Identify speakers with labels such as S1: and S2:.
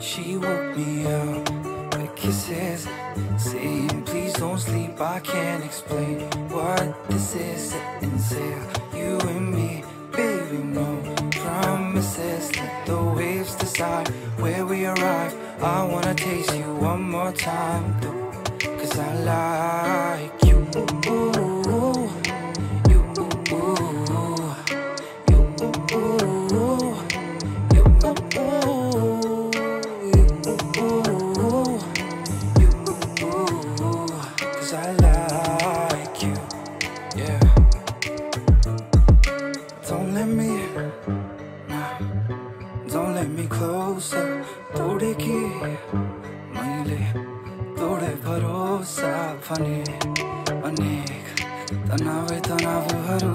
S1: She woke me up with kisses, saying, Please don't sleep, I can't explain what this is. Sitting sail, you and me, baby, no promises. Let the waves decide where we arrive. I wanna taste you one more time, cause I like I like you, yeah. Don't let me, nah, don't let me closer. तोड़े की मैले तोड़े भरोसा भने अनेक तनावै तनावहरू